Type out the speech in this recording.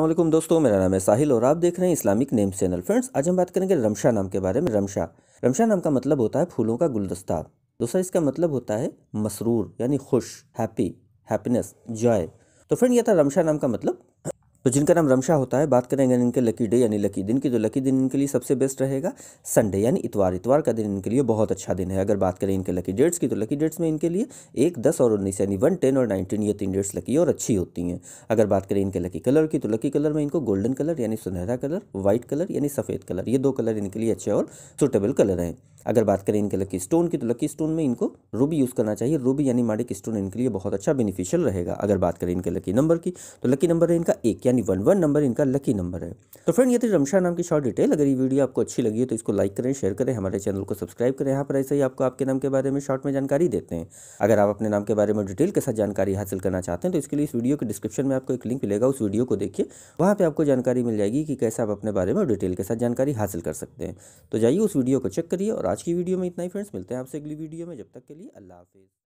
वालेकुम दोस्तों, मेरा नाम है साहिल और आप देख रहे हैं इस्लामिक नेम चैनल। फ्रेंड्स, आज हम बात करेंगे रमशा नाम के बारे में। रमशा रमशा नाम का मतलब होता है फूलों का गुलदस्ता। दूसरा, इसका मतलब होता है मसरूर, यानी खुश, हैप्पी, हैप्पीनेस, जॉय। तो फ्रेंड यह था रमशा नाम का मतलब तो जिनका नाम रमशा होता है, बात करेंगे इनके लकी डे यानी लकी दिन की तो लकी दिन इनके लिए सबसे बेस्ट रहेगा। संडे यानी इतवार। इतवार का दिन इनके लिए बहुत अच्छा दिन है। अगर बात करें इनके लकी डेट्स की तो लकी डेट्स में इनके लिए एक, दस और उन्नीस यानी वन, टेन और नाइनटीन, ये तीन डेट्स लकी और अच्छी होती हैं। अगर बात करें इनके लकी कलर की तो लकी कलर में इनको गोल्डन कलर यानी सुनहरा कलर व्हाइट कलर यानी सफ़ेद कलर ये दो कलर इनके लिए अच्छे और सुटेबल कलर हैं। अगर बात करें इनके लकी स्टोन की तो लकी स्टोन में इनको रूबी यूज़ करना चाहिए। रूबी यानी माडिक स्टोन इनके लिए बहुत अच्छा बेनिफिशियल रहेगा, अगर बात करें इनके लकी नंबर की तो लकी नंबर है इनका एक, यानी वन वन नंबर इनका लकी नंबर है। तो फ्रेंड ये थी रमशा नाम की शॉर्ट डिटेल अगर ये वीडियो आपको अच्छी लगी है तो इसको लाइक करें शेयर करें, हमारे चैनल को सब्सक्राइब करें। यहाँ पर ऐसे ही आपको आपके नाम के बारे में शॉर्ट में जानकारी देते हैं। अगर आप अपने नाम के बारे में डिटेल के साथ जानकारी हासिल करना चाहते हैं तो इसके लिए इस वीडियो के डिस्क्रिप्शन में आपको एक लिंक मिलेगा। उस वीडियो को देखिए, वहाँ पर आपको जानकारी मिल जाएगी कि कैसे आप अपने बारे में डिटेल के साथ जानकारी हासिल कर सकते हैं। तो जाइए उस वीडियो को चेक करिए और आज की वीडियो में इतना ही फ्रेंड्स मिलते हैं आपसे अगली वीडियो में। जब तक के लिए अल्लाह हाफिज़।